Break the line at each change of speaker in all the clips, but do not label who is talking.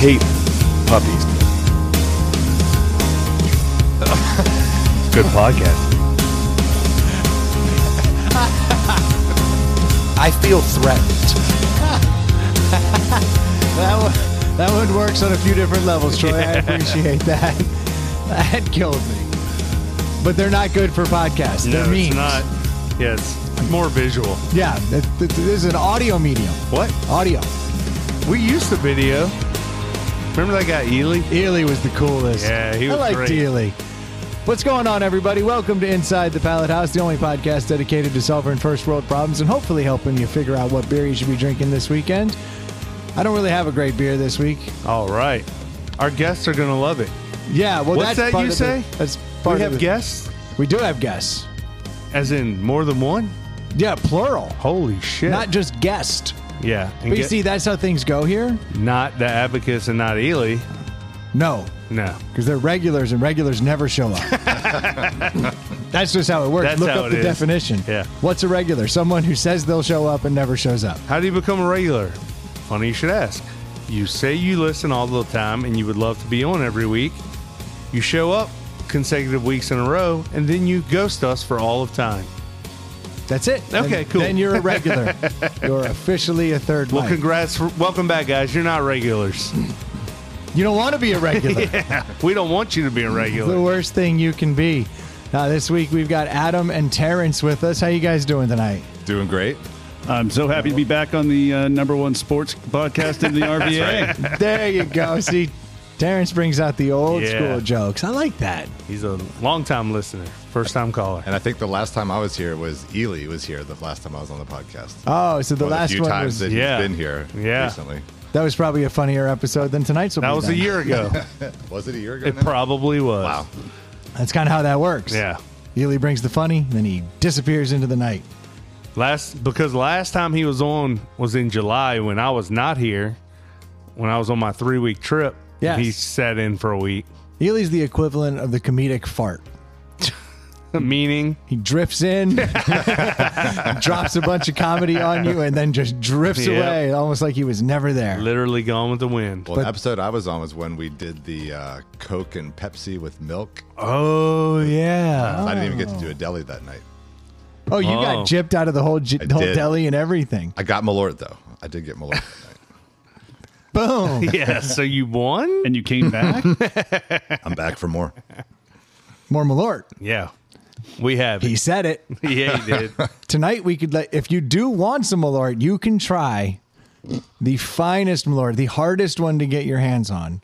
hate puppies. Good podcast.
I feel threatened.
That one, that one works on a few different levels, Troy. I appreciate that. That killed me. But they're not good for podcasts.
No,
they're memes.
it's not. Yeah, it's more visual.
Yeah, it, it- this is an audio medium.
What?
Audio.
We used the video. Remember that guy Ely?
Ely was the coolest.
Yeah, he was
I liked
great.
Ely. What's going on, everybody? Welcome to Inside the Pallet House, the only podcast dedicated to solving first world problems and hopefully helping you figure out what beer you should be drinking this weekend. I don't really have a great beer this week.
All right. Our guests are gonna love it.
Yeah, well,
What's
that's
that
part
you
of the-
say?
that's part
we
of
have
the-
guests,
We do have guests.
as in more than one.
Yeah, plural.
Holy shit!
Not just guest.
Yeah. And
But you
get-
see, that's how things go here.
not the advocates and not Ely.
No,
No.
because they're regulars, and regulars never show up. that's just how it works.
That's
Look
how
up
it
the
is.
definition.
Yeah.
What's a regular? Someone who says they'll show up and never shows up.
How do you become a regular? Funny you should ask. You say you listen all the time and you would love to be on every week. You show up consecutive weeks in a row, and then you ghost us for all of time.
That's it.
Okay,
Then-
cool.
Then you're a regular. you're officially a third
Well,
mic.
congrats. For, welcome back, guys. You're not regulars.
you don't want to be a regular.
We don't want you to be a regular.
the worst thing you can be. Now, this week we've got Adam and Terrence with us. How you guys doing tonight?
Doing great.
I'm so happy to be back on the uh, number one sports podcast in the RVA.
There you go. See, Terrence brings out the old
Yeah.
school jokes. I like that.
He's a long-time listener, first-time caller.
And I think the last time I was here was Ely was here the last time I was on the podcast.
Oh, so the
One of
last
few
one
times
was
that
Yeah.
he's been here
Yeah.
recently.
that was probably a funnier episode than tonight's. Will
That
be
was a year ago.
Was it a year ago?
It
now?
probably was.
Wow.
That's kind of how that works.
Yeah.
Ely brings the funny, then he disappears into the night.
Last because last time he was on was in July when I was not here. When I was on my three-week trip.
Yes.
He sat in for a week.
Ely's the equivalent of the comedic fart.
Meaning
He drifts in, drops a bunch of comedy on you, and then just drifts
Yep.
away, almost like he was never there.
literally gone with the wind.
Well, the episode I was on was when we did the uh, Coke and Pepsi with milk.
Oh yeah.
I didn't even get to do a deli that night.
Oh, you
Oh.
got gypped out of the whole, j-
I
whole
did.
deli and everything.
I got Malort though. I did get Malort that night.
Boom.
yeah, so you won?
and you came back?
I'm back for more.
More Malort.
Yeah. We have
He said it.
Yeah, he did.
Tonight we could let if you do want some Malort, you can try the finest Malort, the hardest one to get your hands on.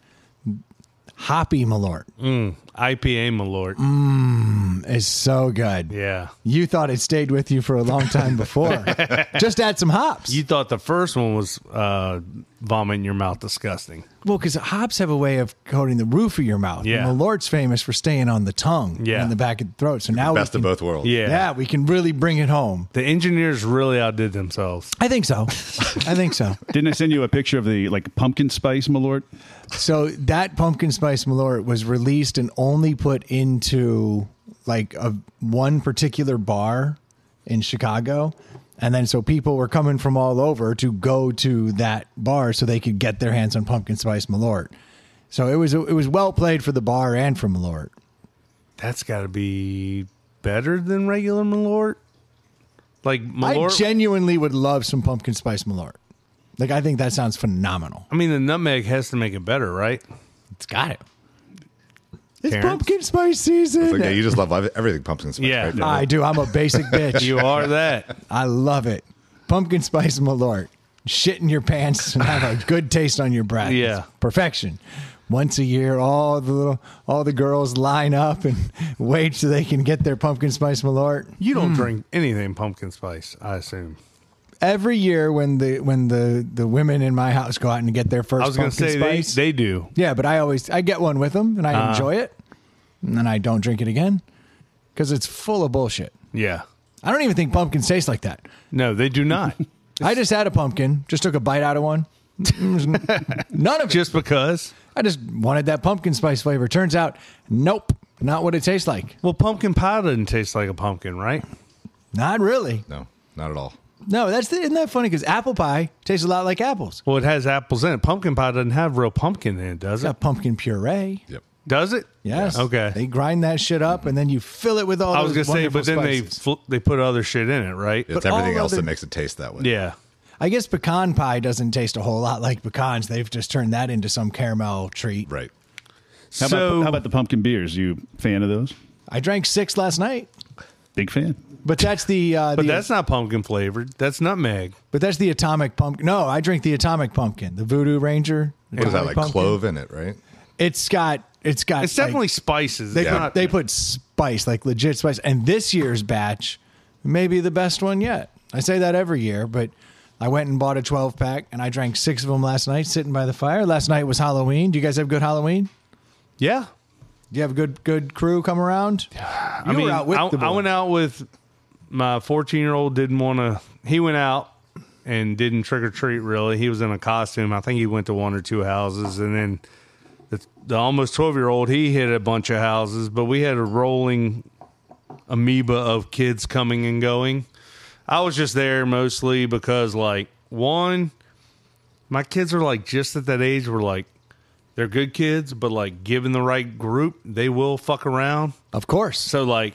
Hoppy Malort mm,
IPA Malort. Mm.
Is so good.
Yeah.
You thought it stayed with you for a long time before. Just add some hops.
You thought the first one was uh, vomit in your mouth disgusting.
well, because hops have a way of coating the roof of your mouth.
Yeah.
And Malort's famous for staying on the tongue
Yeah.
and the back of the throat. So now
Best
we
of both worlds.
Yeah.
Yeah, we can really bring it home.
The engineers really outdid themselves.
I think so. I think so.
Didn't I send you a picture of the like pumpkin spice Malort?
So that pumpkin spice Malort was released and only put into like a one particular bar in Chicago. And then so people were coming from all over to go to that bar so they could get their hands on pumpkin spice Malort. So it was it was well played for the bar and for Malort.
That's got to be better than regular Malort. Like Malort.
I genuinely would love some pumpkin spice Malort. Like I think that sounds phenomenal.
I mean, the nutmeg has to make it better, right?
It's got it. It's
Terrence?
pumpkin spice season.
So, yeah, you just love everything pumpkin spice.
Yeah.
right?
I do. I'm a basic bitch.
You are that.
I love it. Pumpkin spice Malort. Shit in your pants and have a good taste on your breath.
Yeah.
It's perfection. Once a year, all the little, all the girls line up and wait so they can get their pumpkin spice Malort.
You don't drink anything pumpkin spice, I assume.
Every year, when the when the the women in my house go out and get their first
I was going to
pumpkin
say they,
spice,
they do.
yeah, but I always I get one with them and I
Uh-huh.
enjoy it, and then I don't drink it again because it's full of bullshit.
Yeah.
I don't even think pumpkins taste like that.
No, they do not.
I just had a pumpkin, just took a bite out of one. None of it.
Just because.
I just wanted that pumpkin spice flavor. Turns out, nope, not what it tastes like.
Well, pumpkin pie doesn't taste like a pumpkin, right?
Not really.
No, not at all.
No, that's the, isn't that funny? Because apple pie tastes a lot like apples.
Well, it has apples in it. Pumpkin pie doesn't have real pumpkin in it, does
It's
it?
got pumpkin puree.
Yep.
Does it?
Yes.
Okay.
They grind that shit up and then you fill it with all.
I was
those
gonna say, but then they fl- they put other shit in it, right?
It's
But all
everything else
other-
that makes it taste that way.
Yeah.
I guess pecan pie doesn't taste a whole lot like pecans. They've just turned that into some caramel treat.
Right.
How,
so
about, how about the pumpkin beers? You fan of those?
I drank six last night,
Big fan.
but that's the. Uh,
but
the
that's not pumpkin flavored. That's nutmeg.
but that's the atomic pumpkin. No, I drink the atomic pumpkin, the Voodoo Ranger.
What is that, like
pumpkin.
clove in it, right?
It's got. It's got.
It's
like-
definitely spices.
They put, they put spice, like legit spice. And this year's batch may be the best one yet. I say that every year, but I went and bought a 12 pack and I drank six of them last night sitting by the fire. Last night was Halloween. Do you guys have good Halloween?
yeah.
Do you have a good good crew come around? You
I mean,
were out with
I, I went out with my 14 year old. Didn't want to. He went out and didn't trick or treat. Really, he was in a costume. I think he went to one or two houses, and then the, the almost 12 year old he hit a bunch of houses. But we had a rolling amoeba of kids coming and going. I was just there mostly because, like, one, my kids are like just at that age where like they're good kids, but like given the right group, they will fuck around.
Of course.
So like,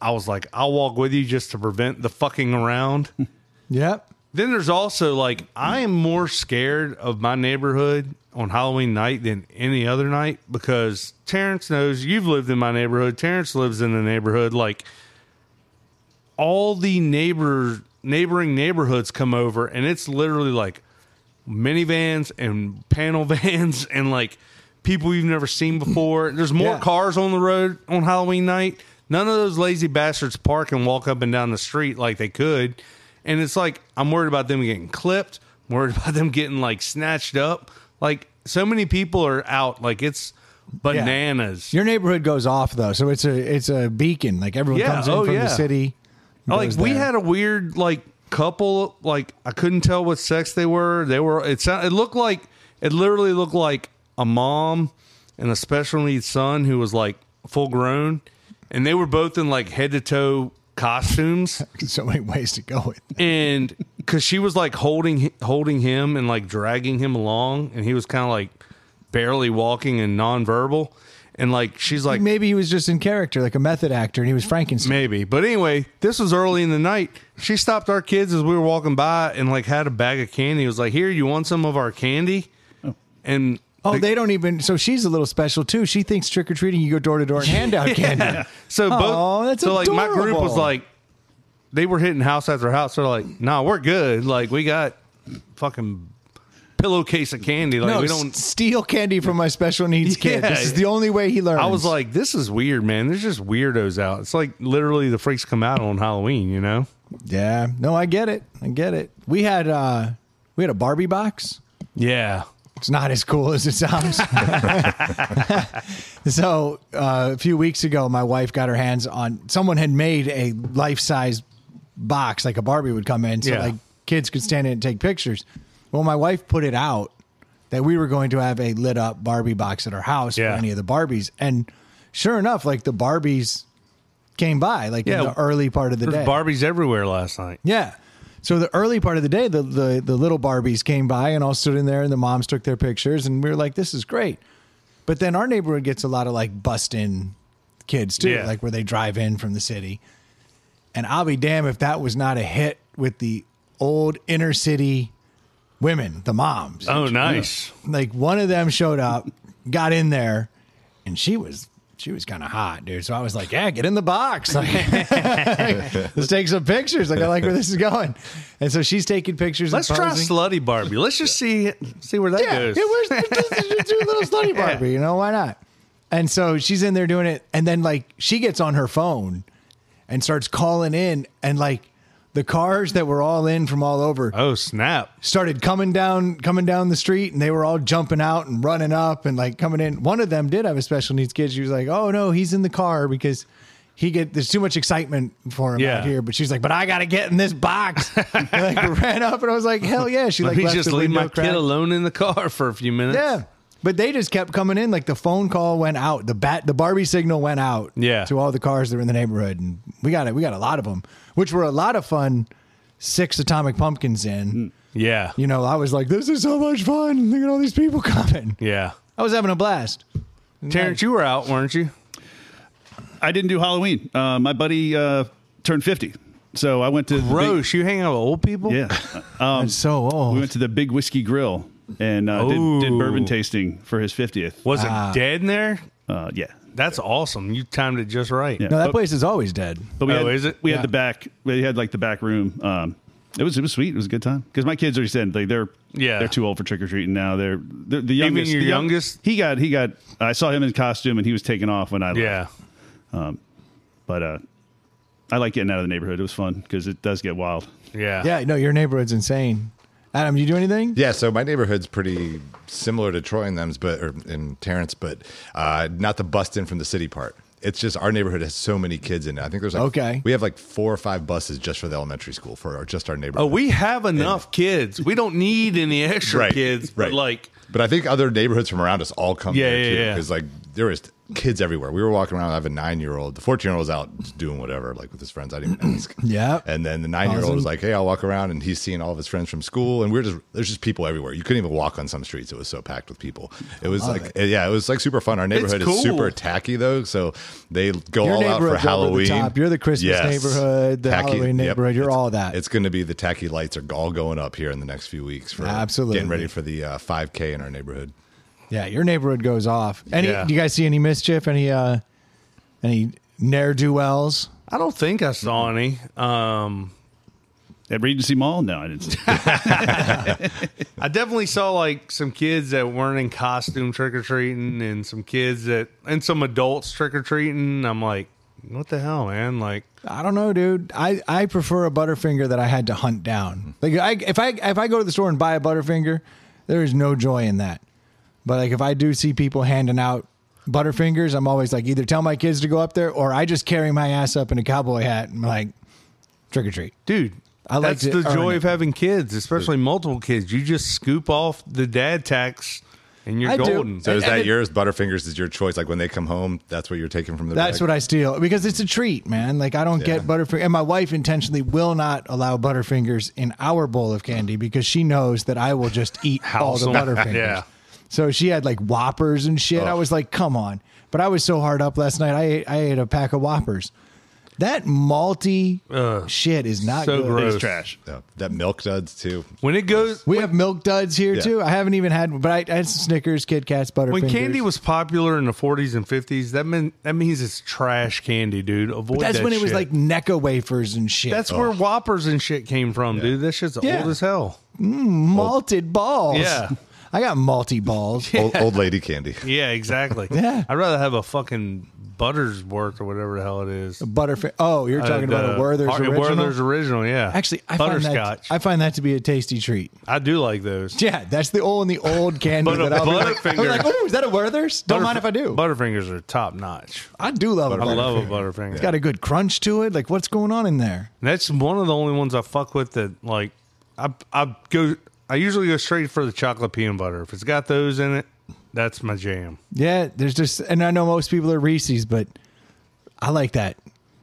I was like, I'll walk with you just to prevent the fucking around.
Yep.
Then there's also like, I am more scared of my neighborhood on Halloween night than any other night because Terrence knows you've lived in my neighborhood. Terrence lives in the neighborhood. Like, all the neighbor neighboring neighborhoods come over, and it's literally like minivans and panel vans and like people you've never seen before. There's more
Yeah.
cars on the road on Halloween night. None of those lazy bastards park and walk up and down the street like they could. And it's like I'm worried about them getting clipped. I'm worried about them getting like snatched up. Like so many people are out. Like it's bananas.
Your neighborhood goes off though, so it's a it's a beacon. Like everyone
Yeah,
comes in
oh,
from
yeah.
the city.
like we
there.
had a weird like couple like i couldn't tell what sex they were they were it sound, it looked like it literally looked like a mom and a special needs son who was like full grown and they were both in like head to toe costumes
so many ways to go with.
and because she was like holding holding him and like dragging him along and he was kind of like barely walking and nonverbal and like she's like
Maybe he was just in character, like a method actor, and he was Frankenstein.
Maybe. But anyway, this was early in the night. She stopped our kids as we were walking by and like had a bag of candy. It was like, here, you want some of our candy? Oh. And
Oh,
the-
they don't even. So she's a little special too. She thinks trick or treating, you go door to door and hand out candy.
so both
Oh, that's
so like my group was like they were hitting house after house. They're like, nah, we're good. Like we got fucking pillowcase of candy. Like
no,
we don't
steal candy from my special needs kid.
Yeah.
This is the only way he learns.
I was like, this is weird, man. There's just weirdos out. It's like literally the freaks come out on Halloween, you know?
yeah, no, I get it. I get it. We had uh we had a Barbie box.
Yeah.
It's not as cool as it sounds. so uh, a few weeks ago, my wife got her hands on. Someone had made a life size box, like a Barbie would come in, so
Yeah.
like kids could stand in and take pictures. Well, my wife put it out that we were going to have a lit up Barbie box at our house
Yeah.
for any of the Barbies, and sure enough, like the Barbies came by, like
Yeah.
in the early part of the
There's
day.
Barbies everywhere last night.
Yeah. So the early part of the day, the, the the little Barbies came by and all stood in there, and the moms took their pictures, and we were like, "This is great." But then our neighborhood gets a lot of like bust in kids too,
Yeah.
like where they drive in from the city. And I'll be damned if that was not a hit with the old inner city women, the moms.
Oh, nice.
Like one of them showed up, got in there, and she was she was kind of hot, dude. So I was like, "Yeah, get in the box. Like, let's take some pictures. Like I like where this is going." And so she's taking pictures.
Let's try slutty Barbie. Let's just see see where that
Yeah,
goes.
yeah, where's let's do a little slutty Barbie? You know why not? And so she's in there doing it, and then like she gets on her phone and starts calling in, and like the cars that were all in from all over
oh snap!
started coming down coming down the street and they were all jumping out and running up and like coming in. One of them did have a special needs kid. She was like oh no he's in the car because he get there's too much excitement for him
Yeah.
out here. But she's like but i gotta get in this box. Like ran up and i was like hell yeah. She
Let
like
me just leave my kid alone in the car for a few minutes.
yeah but they just kept coming in like the phone call went out the bat the barbie signal went out
Yeah.
to all the cars that were in the neighborhood and we got it we got a lot of them which were a lot of fun six atomic pumpkins in.
Yeah.
You know, I was like, this is so much fun. Look at all these people coming.
Yeah.
I was having a blast.
Terrence, you were out, weren't you?
I didn't do Halloween. Uh, my buddy uh, turned 50. So I went to. the big-
Gross. You hang out with old people?
yeah. Um,
I'm so old.
we went to the Big Whiskey Grill and uh, did, did bourbon tasting for his 50th.
Was
Ah.
it dead in there?
Uh, yeah.
That's awesome. You timed it just right.
Yeah.
no, that
But-
place is always dead.
But we
Oh,
had,
is it?
We
Yeah.
had the back. We had like the back room. Um, it was it was sweet. It was a good time because my kids already said like they're
Yeah.
they're too old for trick or treating now. They're, they're the youngest.
Even your
the young-
youngest?
He got he got. I saw him in costume and he was taken off when I left.
Yeah.
But uh, I like getting out of the neighborhood. It was fun because it does get wild.
Yeah.
Yeah, no, your neighborhood's insane. Adam, do you do anything?
Yeah, so my neighborhood's pretty similar to Troy and them's, but or in Terrence, but uh, not the bust in from the city part. It's just our neighborhood has so many kids in it. I think there's like
Okay.
we have like four or five buses just for the elementary school for our, just our neighborhood.
Oh, we have enough kids. We don't need any extra
Right,
kids. But
right.
like,
But I think other neighborhoods from around us all come
Yeah,
there
yeah,
too.
yeah.
Because like there was kids everywhere. We were walking around. I have a nine year old. The fourteen year old was out doing whatever, like with his friends. I didn't ask.
Yeah.
And then the nine year old was like, "Hey, I'll walk around," and he's seeing all of his friends from school, and we're just there's just people everywhere. You couldn't even walk on some streets; it was so packed with people. It was like, yeah, it was like super fun. Our neighborhood
cool.
is super tacky though, so they go
Your
all out for
over the
Halloween.
You're the Christmas neighborhood, the Halloween
yep.
neighborhood. You're
It's-
all that.
It's going to be the tacky lights are all going up here in the next few weeks for
Absolutely.
getting ready for the uh, 5K in our neighborhood.
Yeah, your neighborhood goes off. Any?
Yeah.
Do you guys see any mischief? Any? uh Any ne'er do wells?
I don't think I saw any. Um,
At Regency Mall, no, I didn't. See
I definitely saw like some kids that weren't in costume trick or treating, and some kids that and some adults trick or treating. I'm like, what the hell, man? Like,
I don't know, dude. I, I prefer a Butterfinger that I had to hunt down. Like I, if I if I go to the store and buy a Butterfinger, there is no joy in that. But like if I do see people handing out Butterfingers, I'm always like either tell my kids to go up there or I just carry my ass up in a cowboy hat and I'm like trick or treat.
dude.
I like
that's the joy
it.
of having kids, especially multiple kids. You just scoop off the dad tax, and you're
I do.
golden.
So is
And-
that
and it-
yours? Butterfingers is your choice. Like when they come home, that's what you're taking from the
That's
bag?
what I steal because it's a treat, man. Like I don't
Yeah.
get Butterfingers, and my wife intentionally will not allow Butterfingers in our bowl of candy because she knows that I will just eat all the Butterfingers.
Yeah.
So she had like Whoppers and shit. I was like, come on. But I was so hard up last night. I ate, I ate a pack of Whoppers. That malty
Ugh.
shit is not
So
good.
gross.
it's trash.
Yeah, that milk duds too.
when it goes,
We have milk duds here
Yeah.
too. I haven't even had, but I, I had some Snickers, Kit Kats, Butterfingers.
when candy was popular in the 40s and 50s, that mean that means it's trash candy, dude. Avoid
that's
that
when it was
shit.
like Necco wafers and shit.
That's where Whoppers and shit came from, dude. That shit's
Yeah.
old as hell.
Mm, malted balls.
Yeah.
I got malty balls.
Old, old lady candy.
Yeah, exactly.
Yeah.
I'd rather have a fucking Buttersworth or whatever the hell it is.
Butterfinger. Oh, you're talking
Uh,
about a
the-
Werther's
Har-
original.
Werther's original, yeah.
Actually, I find that
butterscotch.
I find that to be a tasty treat.
I do like those.
Yeah, that's the old and the old candy
But a
that I'll be like,
Butterfinger-
I'll be like, oh, is that a Werther's? Don't mind if I do.
Butterfingers are top notch.
I do love a
I love a
Butterfinger.
Butterfinger.
It's got a good crunch to it. Like, what's going on in there?
That's one of the only ones I fuck with that like I I go I usually go straight for the chocolate peanut butter. If it's got those in it, that's my jam.
Yeah, there's just, and I know most people are Reese's, but I like that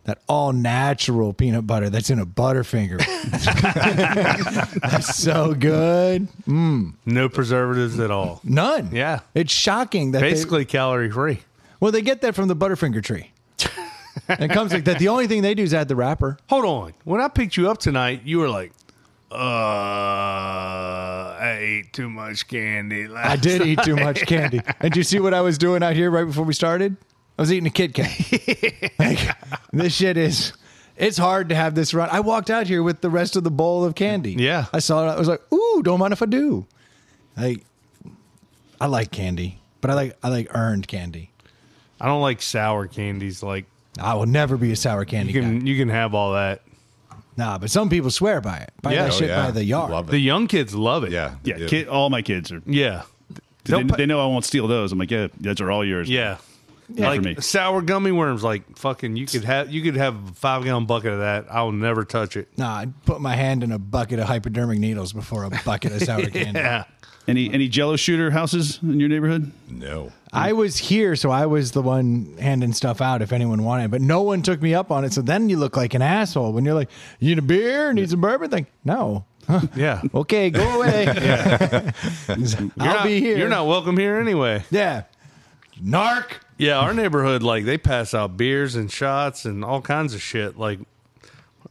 that all natural peanut butter that's in a Butterfinger. that's so good. Mm.
No preservatives at all.
None.
Yeah.
it's shocking that they-
Basically calorie free.
Well, they get that from the Butterfinger tree. it comes like that. The only thing they do is add the wrapper.
Hold on. When I picked you up tonight, you were like, uh, I ate too much candy. Last
I did eat too much candy. And do you see what I was doing out here right before we started? I was eating a Kit Kat. like, this shit is. It's hard to have this run. I walked out here with the rest of the bowl of candy.
Yeah.
I saw it. I was like, "Ooh, don't mind if I do." I, I like candy, but I like I like earned candy.
I don't like sour candies. Like
I will never be a sour candy
you
guy.
can you can have all that.
Nah, but some people swear by it. Buy
Yeah.
that
Oh,
shit
yeah.
by the yard.
Love it.
The young kids love it.
Yeah,
Yeah,
do.
kid, all my kids are.
Yeah.
They,
They'll pa-
they know I won't steal those. I'm like, yeah, those are all yours.
yeah.
Not
like
for me.
sour gummy worms. Like fucking, you could have you could have a five gallon bucket of that. I'll never touch it.
Nah, I'd put my hand in a bucket of hypodermic needles before a bucket of sour candy.
Yeah,
Any any Jello shooter houses in your neighborhood?
No.
I was here, so I was the one handing stuff out if anyone wanted, but no one took me up on it. So then you look like an asshole when you're like, "You need a beer? Need some bourbon?" Like, no.
yeah.
Okay, go away. I'll
not-
be here.
You're not welcome here anyway.
Yeah. Narc.
Yeah, our neighborhood, like they pass out beers and shots and all kinds of shit. Like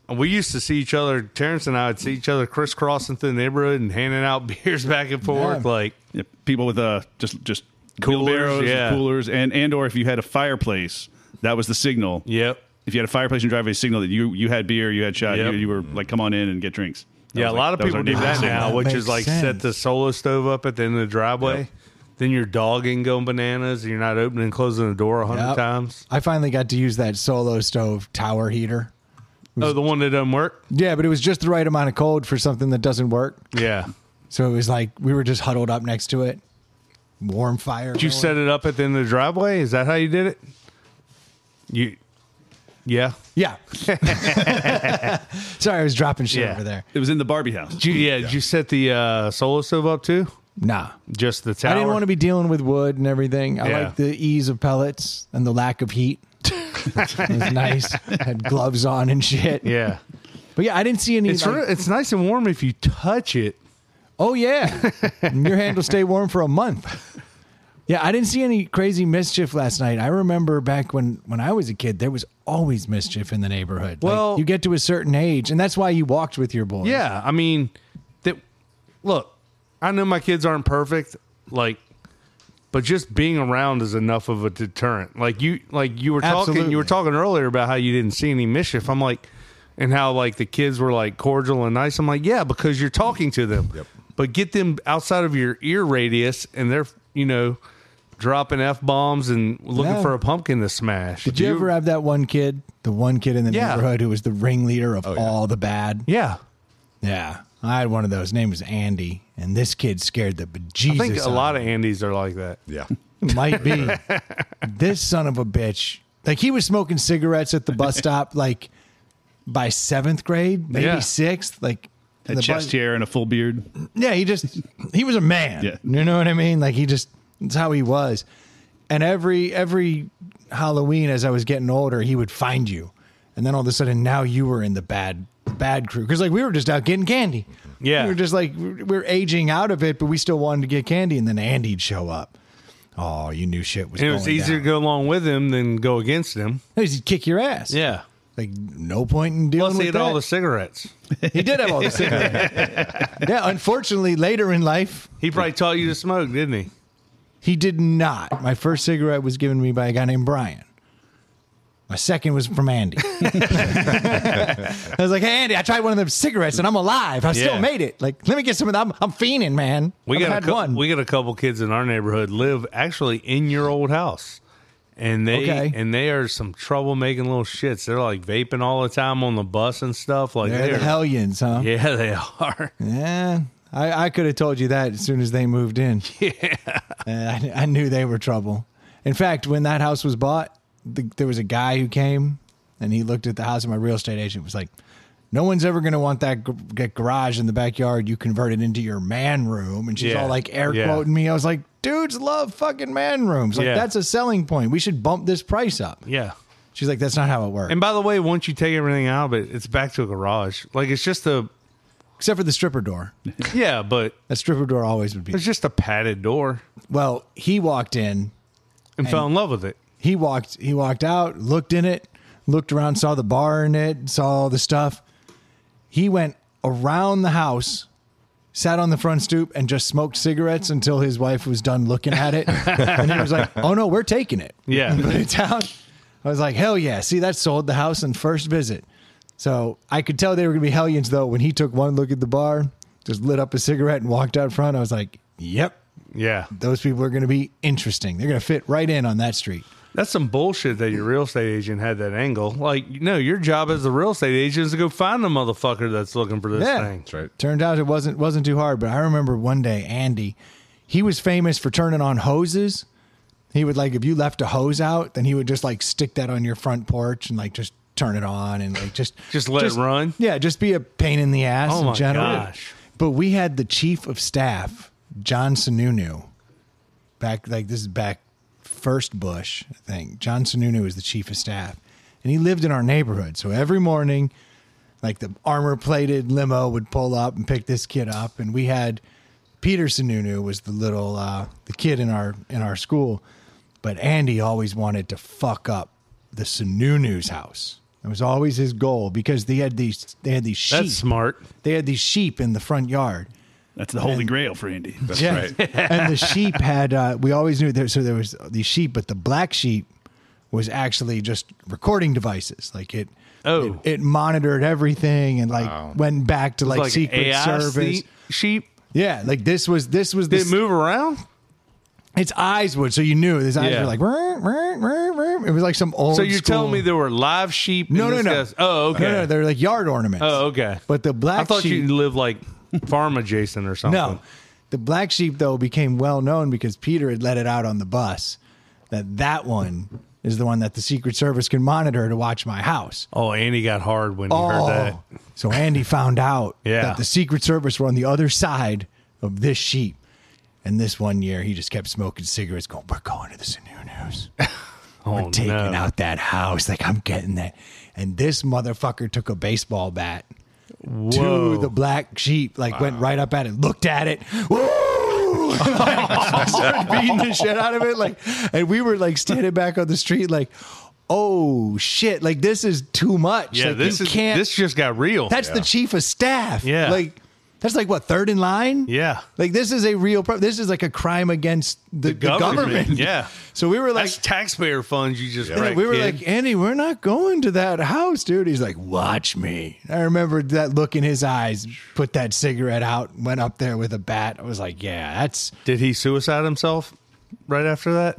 we used to see each other. Terrence and I would see each other crisscrossing through the neighborhood and handing out beers back and forth.
Yeah.
Like
Yeah, people with uh just just
Coolers,
wheelbarrows,
yeah.
coolers, and and or if you had a fireplace, that was the signal.
yep.
If you had a fireplace in your driveway, signal that you you had beer, you had shot,
Yep.
you, you were like, come on in and get drinks. That
Yeah, a
like-
lot of people
our
do that now,
That
which is like
sense.
set the solo stove up at the end of the driveway.
Yep.
Then your dog ain't going bananas. And you're not opening and closing the door a hundred
Yep.
times.
I finally got to use that solo stove tower heater.
Oh, the one that doesn't work.
Yeah, but it was just the right amount of cold for something that doesn't work.
Yeah.
So it was like we were just huddled up next to it. Warm fire.
Did you set it up at the end of the driveway? Is that how you did it? You, yeah.
Yeah. Sorry, I was dropping shit
Yeah.
over there.
It was in the Barbie house.
Did you, yeah, Did you set the uh, solo stove up too?
Nah.
Just the tower.
I didn't want to be dealing with wood and everything. I
Yeah.
like the ease of pellets and the lack of heat. it was nice. Had gloves on and shit.
Yeah.
But yeah, I didn't see any.
It's
like-
re- it's nice and warm if you touch it.
oh yeah, And your hand will stay warm for a month. Yeah, I didn't see any crazy mischief last night. I remember back when when I was a kid, there was always mischief in the neighborhood. Like,
Well-
you get to a certain age, and that's why you walked with your boys.
Yeah, I mean, that. Look, I know my kids aren't perfect, like, but just being around is enough of a deterrent. Like you, like you were talking, you were talking earlier about how you didn't see any mischief. I'm like, and how like the kids were like cordial and nice. I'm like, yeah, because you're talking to them.
Yep.
But get them outside of your ear radius, and they're you know dropping f bombs and looking
Yeah.
for a pumpkin to smash.
Did you, ever have that one kid, the one kid in the
Yeah.
neighborhood who was the ringleader of oh,
yeah.
all the bad?
Yeah.
Yeah, I had one of those. His name was Andy, and this kid scared the bejesus.
I think a
out
lot
of
of Andys are like that.
Yeah.
might be this son of a bitch. Like he was smoking cigarettes at the bus stop, like by seventh grade, maybe
Yeah.
sixth. Like
Had
the
chest
bus-
hair and a full beard.
Yeah, he just he was a man.
Yeah.
You know what I mean? Like he just that's how he was. And every every Halloween as I was getting older, he would find you. And then all of a sudden now you were in the bad bad crew cuz like we were just out getting candy.
Yeah.
We were just like we we're aging out of it, but we still wanted to get candy and then Andy'd show up. Oh, you knew shit was
And it was easier
down.
to go along with him than go against him.
He'd kick your ass.
Yeah.
Like no point in dealing
Plus, he
with
had all the cigarettes.
He did have all the cigarettes. yeah, unfortunately later in life
He probably taught you to smoke, didn't he?
He did not. My first cigarette was given to me by a guy named Brian. My second was from Andy. I was like, "Hey, Andy, I tried one of them cigarettes and I'm alive. I still
Yeah.
made it. Like, let me get some of that. I'm, I'm fiending, man.
We
I've
got
had
a cou-
one.
we got a couple kids in our neighborhood live actually in your old house, and they
Okay.
and they are some troublemaking little shits. They're like vaping all the time on the bus and stuff. Like
They're the hellions, huh? Yeah,
yeah, they are.
I, I could have told you that as soon as they moved in. Yeah, uh, I, I knew they were trouble. In fact, when that house was bought, the, there was a guy who came and he looked at the house, and my real estate agent was like, "No one's ever going to want that, g- garage in the backyard. You convert it into your man room." And she's
Yeah.
all like air
Yeah.
quoting me. I was like, "Dudes love fucking man rooms. Like
Yeah.
that's a selling point. We should bump this price up."
Yeah.
She's like, "That's not how it works."
And by the way, once you take everything out of it, it's back to a garage. Like it's just a
Except for the stripper door.
yeah, but
That stripper door always would be.
it's just a padded door,
Well, he walked in
and, fell in love with it.
He walked he walked out looked in it looked around saw the bar in it saw all the stuff. He went around the house sat on the front stoop and just smoked cigarettes until his wife was done looking at it. And he was like oh no we're taking it.
Yeah.
Put it down i was like hell yeah. See that sold the house in first visit. So i could tell they were gonna be hellions though when he took one look at the bar just lit up a cigarette and walked out front. I was like yep.
Yeah,
those people are going to be interesting. They're going to fit right in on that street
That's some bullshit that your real estate agent had that angle. Like, no, your job as the real estate agent is to go find the motherfucker that's looking for this
Yeah.
thing.
That's right.
Turned out it wasn't wasn't too hard, but I remember one day Andy, he was famous for turning on hoses, He would like if you left a hose out, then he would just like stick that on your front porch and like just turn it on and like just
Just let it run?
Yeah, just be a pain in the ass.
Oh
in
my
general.
gosh.
But we had the chief of staff, John Sununu, back like this is back first Bush, I think. John Sununu was the chief of staff, and he lived in our neighborhood. So every morning, like the armor plated limo would pull up and pick this kid up, and we had Peter Sununu was the little uh, the kid in our in our school, but Andy always wanted to fuck up the Sununu's house. It was always his goal because they had these they had these sheep.
That's smart.
They had these sheep in the front yard.
That's the holy grail for Andy.
That's
Yeah.
right.
and the sheep had uh, we always knew there so there was these sheep, but the black sheep was actually just recording devices. Like it
Oh.
it, it monitored everything and like
Wow.
went back to like,
Like
Secret
AI
Service.
sheep.
Yeah, like this was this was
Did
the
it move around?
its eyes would so you knew his eyes
Yeah.
were like "Rrr, rrr, rrr, rrr." it was like some old
So you're
school-
telling me there were live sheep? in
no no no
guy's- Oh okay.
no, no they're like yard ornaments
Oh okay.
but the black
I thought
sheep
you lived like farm adjacent or something.
No. The black sheep though became well known because Peter had let it out on the bus that that one is the one that the Secret Service can monitor to watch my house.
Oh, Andy got hard when he heard oh, that.
So Andy found out
Yeah.
that the Secret Service were on the other side of this sheep. And this one year he just kept smoking cigarettes going, We're going to the Sununus.
Oh
We're taking
no.
out that house. Like I'm getting that. And this motherfucker took a baseball bat
Whoa.
to the black sheep, like went right up at it, looked at it, woo! started beating the shit out of it, like, and we were like standing back on the street, like, oh shit, like this is too much.
Yeah,
like,
this
you
is
can't.
this just got real.
that's the chief of staff.
Yeah.
like that's like what third in line.
Yeah.
like this is a real. Pro- this is like a crime against the, the government.
Yeah.
So we were like,
That's taxpayer funds you just
yeah,
wrecked,
we were
kid.
like, Andy, we're not going to that house, dude. He's like, watch me. I remember that look in his eyes, put that cigarette out, went up there with a bat. I was like, yeah, that's,
Did he suicide himself right after that?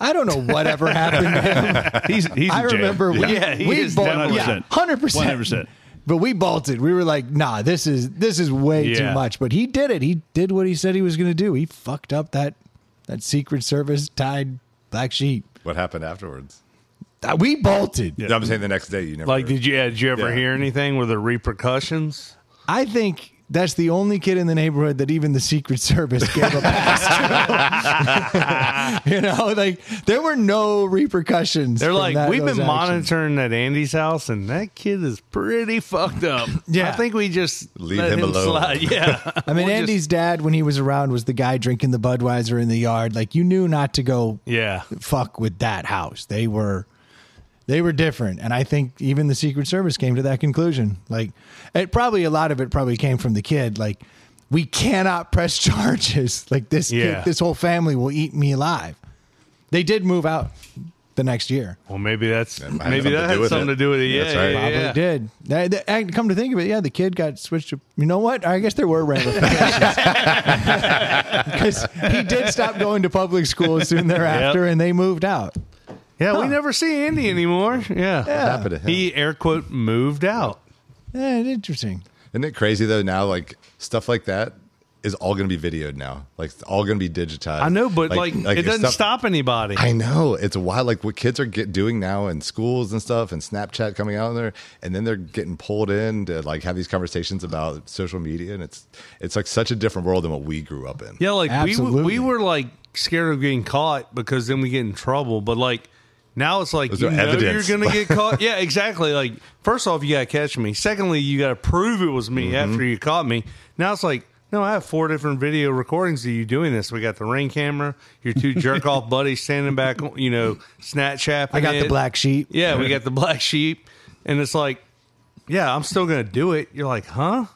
I don't know whatever happened to him.
He's he's.
I remember we,
Yeah, he
we
definitely-
yeah, 100%.
100%.
But we bolted. We were like, nah, this is this is way too much. But he did it. He did what he said he was going to do. He fucked up that that Secret Service tied black sheep.
What happened afterwards?
Uh, We bolted.
No, I'm saying the next day you never.
Like, did you yeah, did you ever
Yeah.
hear anything? Were the repercussions?
I think that's the only kid in the neighborhood that even the Secret Service gave a pass to. you know, like there were no repercussions.
They're like,
that-
we've been
actions."
monitoring at Andy's house, and that kid is pretty fucked up.
Yeah.
I think we just
Leave
let
him alone.
slide. Yeah,
I mean,
We'll just-
Andy's dad, when he was around, was the guy drinking the Budweiser in the yard. Like you knew not to go
yeah,
fuck with that house. They were they were different, and I think even the Secret Service came to that conclusion. Like, it probably a lot of it probably came from the kid. Like, we cannot press charges. Like this,
Yeah.
kid, this whole family will eat me alive. They did move out the next year.
Well, maybe that's
might
maybe
something
that
to do
had
with
something
it.
to do with it. Yeah,
That's right.
yeah,
Probably
yeah.
did. They- they- and come to think of it, yeah, the kid got switched to. You know what? I guess there were ramifications because he did stop going to public school soon thereafter,
Yep.
and they moved out.
Yeah, we never see Andy anymore. Yeah,
What happened to him?
he air quote moved out.
Yeah, interesting.
Isn't it crazy though? Now, like stuff like that is all going to be videoed now. Like it's all going to be digitized.
I know, but like, it doesn't
stuff-
stop anybody.
I know it's wild. Like what kids are get doing now in schools and stuff, and Snapchat coming out there, and then they're getting pulled in to like have these conversations about social media, and it's it's like such a different world than what we grew up in.
Yeah, like we
Absolutely.
we were like scared of getting caught because then we get in trouble. But like now it's like
There's
you
no
know
evidence.
you're gonna get caught. yeah, exactly. Like first off, you gotta catch me. Secondly, you gotta prove it was me
Mm-hmm.
after you caught me. Now it's like. No, I have four different video recordings of you doing this. We got the ring camera, your two jerk off buddies standing back, you know, Snapchat.
I got the black sheep.
Yeah, we got the black sheep, and it's like, yeah, I'm still gonna do it. You're like, huh?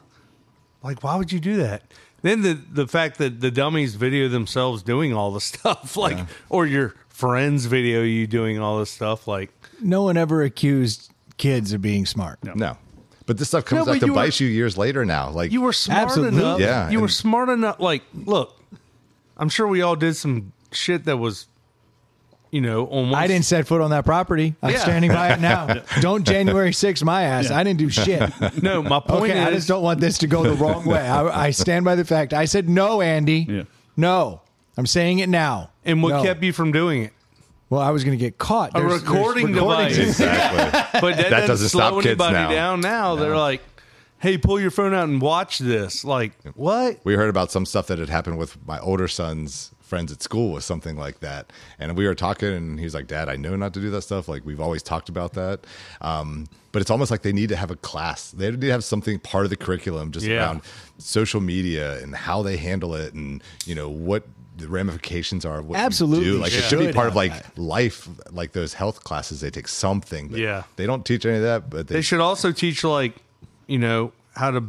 Like, why would you do that? Then the the fact that the dummies video themselves doing all the stuff, like, or your friends video you doing all this stuff, like,
No one ever accused kids of being smart.
No, but this stuff comes
No,
up to bite you years later. Now, like
you were smart
Absolutely.
enough.
Yeah,
you were smart enough. Like, look, I'm sure we all did some shit that was, you know, almost.
I didn't set foot on that property. I'm
Yeah.
standing by it now. Don't January 6 my ass. I didn't do shit.
No, my point
Okay, I just don't want this to go the wrong way. I, I stand by the fact. I said no, Andy.
Yeah.
No. I'm saying it now.
And what
No.
kept you from doing it?
Well, I was going to get caught.
A
There's- there's
recording
recordings.
device.
Exactly.
But that,
That doesn't stop
slow
kids
anybody
now.
down now. They're like, hey, pull your phone out and watch this. Like, what?
we heard about some stuff that had happened with my older son's friends at school with something like that and we were talking and he's like dad i know not to do that stuff like we've always talked about that um, but it's almost like they need to have a class they need to have something part of the curriculum just
Yeah.
around social media and how they handle it and you know what the ramifications are of what you
Absolutely
do. like it
should
should be part of like
that.
life like those health classes they take something but
Yeah.
they don't teach any of that but they,
They should also teach, like, you know, how to,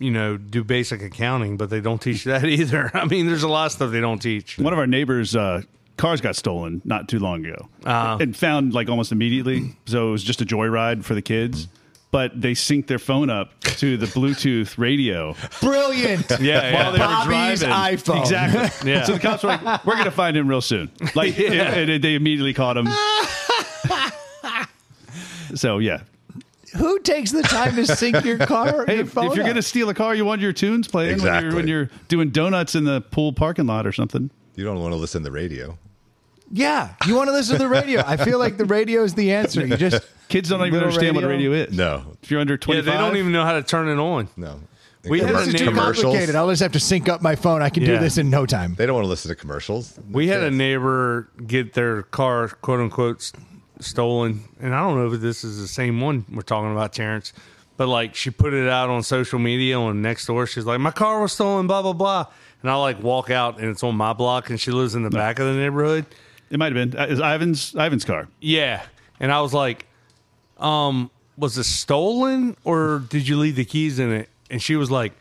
you know, do basic accounting, but they don't teach that either. I mean, there's a lot of stuff they don't teach.
One of our neighbors' uh, cars got stolen not too long ago,
Uh-huh.
and found like almost immediately. So it was just a joyride for the kids. But they synced their phone up to the Bluetooth radio
Brilliant.
Yeah, yeah.
while they were
Bobby's
driving.
iPhone.
Exactly.
Yeah.
So the cops were like, "We're going to find him real soon." Like, and, and they immediately caught him. so yeah,
Who takes the time to sync your car?
hey,
your
if you're going to steal a car, you want your tunes playing when, you're, when you're doing donuts in the pool parking lot or something.
you don't want to listen to the radio
yeah, you want to listen to the radio. I feel like the radio is the answer. You just
Kids don't even
Little
understand what
radio?
radio is.
no
If you're under
Yeah,
25,
they don't even know how to turn it on.
no
We had
this
a
is too
neighbor-
complicated. I'll just have to sync up my phone. I can
Yeah.
do this in no time.
They don't want to listen to commercials.
We had a neighbor get their car, quote unquote, s- stolen. And I don't know if this is the same one we're talking about, Terrence. But like she put it out on social media on next door. She's like, My car was stolen, blah, blah, blah. And I like walk out and it's on my block and she lives in the back of the neighborhood.
It might have been uh, it was Ivan's Ivan's car.
Yeah. And I was like, um, was it stolen or did you leave the keys in it? And she was like,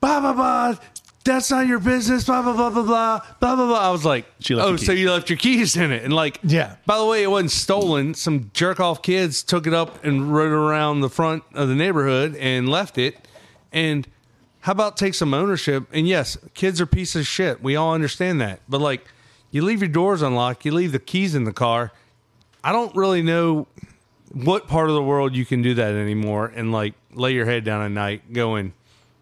blah, blah, blah. That's not your business. Blah, blah, blah, blah, blah, blah, blah, blah. I was like,
She left
oh,
your
so
keys.
you left your keys in it. And like,
Yeah.
by the way, it wasn't stolen. Some jerk off kids took it up and rode around the front of the neighborhood and left it. And how about take some ownership? And yes, kids are pieces of shit. We all understand that. But like, you leave your doors unlocked, you leave the keys in the car. I don't really know what part of the world you can do that anymore and like lay your head down at night going,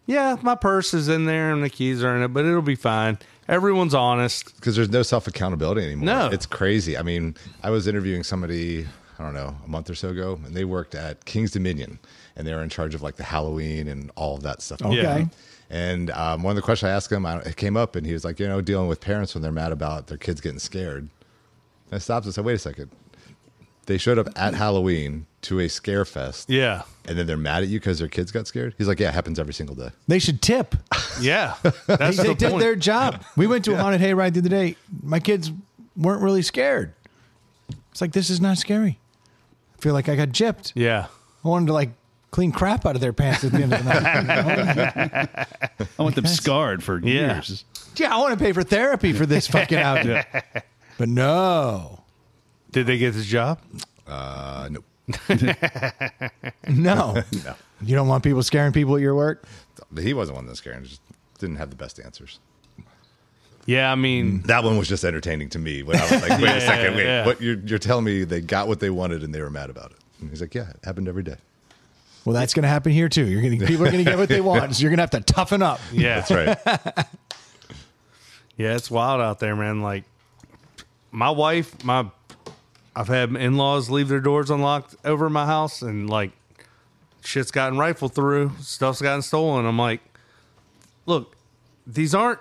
yeah, my purse is in there and the keys are in it, but it'll be fine. Everyone's honest.
because there's no self accountability anymore.
No.
it's crazy. I mean, I was interviewing somebody I don't know a month or so ago, and they worked at Kings Dominion, and they were in charge of like the Halloween and all of that stuff.
Okay.
Yeah.
And um, one of the questions I asked him, I, it came up, and he was like, you know, dealing with parents when they're mad about their kids getting scared. And I stopped and said, wait a second. They showed up at Halloween to a scare fest,
Yeah.
and then they're mad at you because their kids got scared. He's like, yeah, it happens every single day.
They should tip.
Yeah. That's
they
the
did
point.
their job. We went to a haunted hayride the other day. My kids weren't really scared. It's like this is not scary. I feel like I got gypped.
yeah.
I wanted to like clean crap out of their pants at the end of the night.
I want them scarred for
Yeah.
years.
yeah, I want to pay for therapy for this fucking outfit. But no,
Did they get the job?
Uh, nope.
no, no. You don't want people scaring people at your work.
He wasn't one that was scared. Just didn't have the best answers.
Yeah, I mean,
That one was just entertaining to me. When I was like, wait
Yeah,
a second, wait,
yeah.
what you're, you're telling me they got what they wanted and they were mad about it? And he's like, yeah, it happened every day.
Well, that's going to happen here too. You're going to people are going to get what they want. So you're going to have to toughen up.
yeah.
That's right.
Yeah, it's wild out there, man. Like my wife, my I've had in-laws leave their doors unlocked over my house and like shit's gotten rifled through, stuff's gotten stolen. I'm like, look, these aren't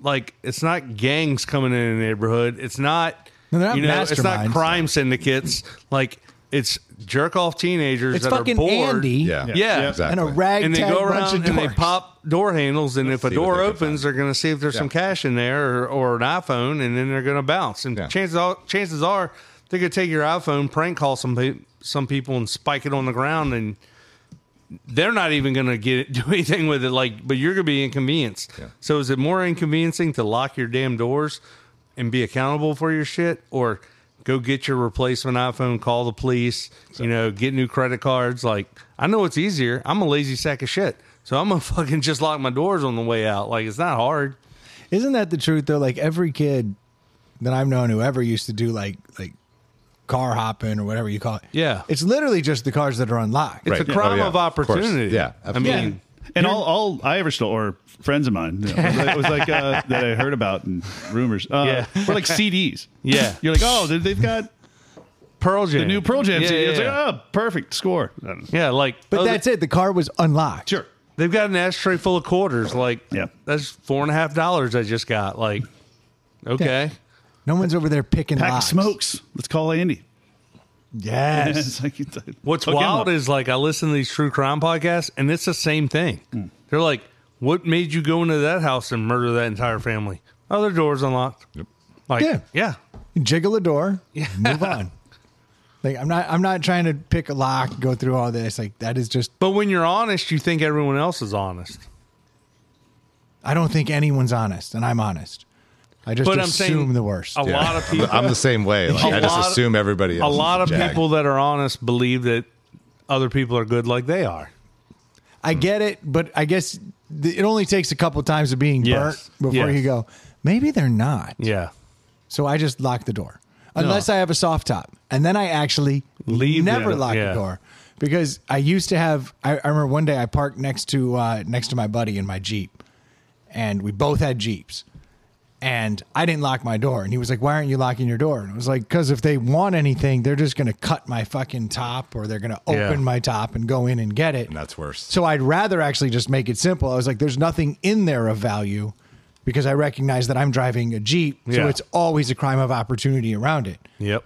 like it's not gangs coming in the neighborhood. It's not
No, not
you know, it's not crime syndicates. Like it's jerk off teenagers
It's
that
fucking
are bored.
Andy
Yeah.
Yeah.
Exactly.
and a ragtag
and they go
bunch
around
of
and they
dorks.
pop door handles, and if a
See what
door
they can
opens, they're going to see if there's some cash in there or, or an iPhone, and then they're going to bounce. And
Yeah.
chances are, chances are they're going to take your iPhone, prank call some pe- some people, and spike it on the ground, and they're not even going to get do anything with it. Like, but you're going to be inconvenienced.
Yeah.
So is it more inconveniencing to lock your damn doors and be accountable for your shit, or go get your replacement iPhone, call the police, you know, get new credit cards? Like, I know it's easier. I'm a lazy sack of shit, so I'm gonna fucking just lock my doors on the way out. Like, it's not hard.
Isn't that the truth though? Like every kid that I've known who ever used to do like like car hopping or whatever you call it.
Yeah.
It's literally just the cars that are unlocked.
It's
Right.
a crime
Oh, yeah.
of
Of course.
opportunity.
Yeah,
I
absolutely.
mean,
And all, all I ever stole, or friends of mine, you know, it was like, it was like, uh, that I heard about and rumors, uh,
Yeah.
were like CDs.
Yeah.
You're like, oh, they- they've got
Pearl Jam.
the new Pearl Jam
Yeah,
CD.
yeah,
It's like, oh, perfect score. I don't know.
yeah, like
But
oh,
that's it. The car was unlocked.
Sure.
They've got an ashtray full of quarters. Like,
Yeah.
that's four and a half dollars I just got. Like, okay.
No one's over there picking
Pack of
locks.
smokes. Let's call Andy.
Yes.
It's like,
What's
hook him
wild
up.
is like I listen to these true crime podcasts, and it's the same thing. Hmm. They're like, "What made you go into that house and murder that entire family?" Oh, their door's unlocked. Like,
Yeah.
yeah,
Jiggle a door. Yeah, Move on. Like I'm not. I'm not trying to pick a lock. Go through all this. Like that is just.
But when you're honest, you think everyone else is honest.
I don't think anyone's honest, and I'm honest. I just
But
assume the worst.
A lot of people.
I'm the same way. Like,
A
I just assume everybody
a
else. is
lot of
jag.
people that are honest believe that other people are good like they are.
I get it, but I guess th- it only takes a couple times of being
Yes.
burnt before
Yes.
you go. Maybe they're not.
Yeah.
So I just lock the door, unless I have a soft top, and then I actually
Leave
Never
the-
lock
yeah.
the door because I used to have. I, I remember one day I parked next to uh, next to my buddy in my jeep, and we both had jeeps, and I didn't lock my door, and he was like, "Why aren't you locking your door?" And I was like, "Because if they want anything, they're just going to cut my fucking top, or they're going to
Yeah.
open my top and go in and get it."
And that's worse.
So I'd rather actually just make it simple. I was like, there's nothing in there of value because I recognize that I'm driving a Jeep. So
Yeah.
it's always a crime of opportunity around it.
Yep.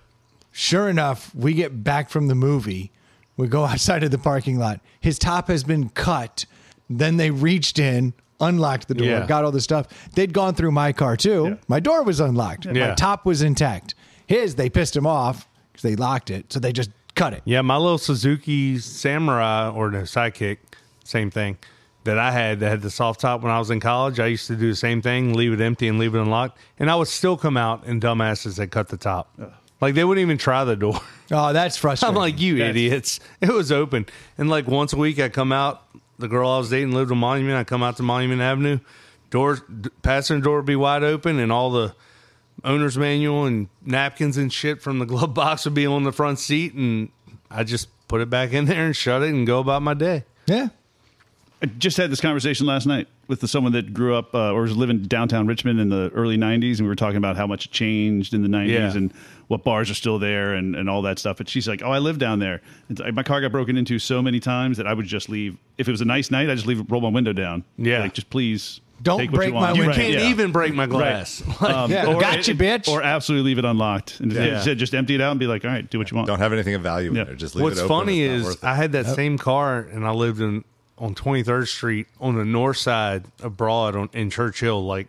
Sure enough, we get back from the movie. We go outside of the parking lot. His top has been cut. Then they reached in, unlocked the door,
Yeah.
got all the stuff. They'd gone through my car too.
Yeah.
My door was unlocked. My top was intact. His, they pissed him off because they locked it. So they just cut it.
Yeah, my little Suzuki Samurai or the Sidekick, same thing that I had that had the soft top when I was in college. I used to do the same thing, leave it empty and leave it unlocked, and I would still come out and dumbasses that cut the top. Like they wouldn't even try the door.
Oh, that's frustrating.
I'm like, you
That's-
idiots! It was open, and like once a week I come out. The girl I was dating lived on Monument. I come out to Monument Avenue, doors, passenger door would be wide open, and all the owner's manual and napkins and shit from the glove box would be on the front seat, and I just put it back in there and shut it and go about my day.
yeah.
I just had this conversation last night with the, someone that grew up uh, or was living downtown Richmond in the early 90s. And we were talking about how much it changed in the 90s
Yeah.
and what bars are still there and, and all that stuff. And she's like, Oh, I live down there. It's like, my car got broken into so many times that I would just leave. If it was a nice night, I just leave, roll my window down.
Yeah.
Like, just please
Don't
take
break
you
my
want.
You
Right,
can't
yeah.
even break my glass.
Um,
Yeah, gotcha,
it-
bitch.
Or absolutely leave it unlocked. And
Yeah.
just, just empty it out and be like, All right, do what you want.
Don't have anything of value in there. Just leave
What's
it open.
funny
It's
is. I had that same car and I lived in on 23rd Street on the north side of Broad on, in Church Hill, like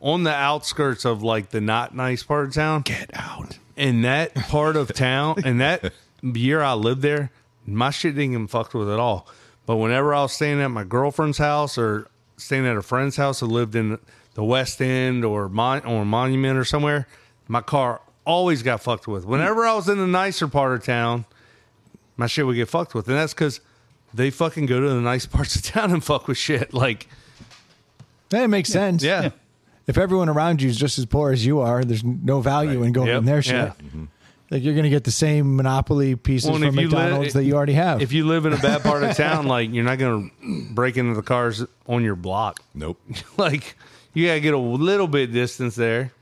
on the outskirts of like the not nice part of town.
Get out.
In that part of town, and that year I lived there, my shit didn't get fucked with at all. But whenever I was staying at my girlfriend's house or staying at a friend's house who lived in the West End or Mon- or Monument or somewhere, my car always got fucked with. Whenever I was in the nicer part of town, my shit would get fucked with, and that's because they fucking go to the nice parts of town and fuck with shit. Like,
That makes sense.
yeah,
Yeah.
If everyone around you is just as poor as you are, there's no value in going
Yep.
in their shit.
Yeah.
Like you're going to get the same monopoly pieces
Well, and
from
if you li-
McDonald's that you already have.
If you live in a bad part of town, like you're not going to break into the cars on your block.
Nope.
like you gotta get a little bit distance there.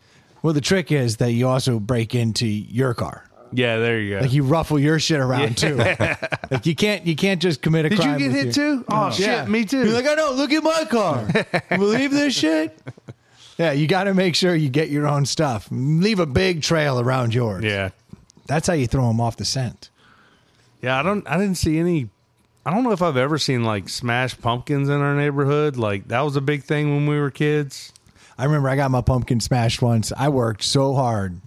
well, the trick is that you also break into your car.
Yeah, there you go.
Like you ruffle your shit around too. like you can't you can't just commit a crime.
Did you get hit
your-
too? Oh shit,
Yeah.
me too.
You're like, I know. Look at my car. You Believe this shit. Yeah, you got to make sure you get your own stuff. Leave a big trail around yours.
yeah,
that's how you throw them off the scent.
yeah. I don't. I didn't see any. I don't know if I've ever seen like smashed pumpkins in our neighborhood. Like that was a big thing when we were kids.
I remember I got my pumpkin smashed once. I worked so hard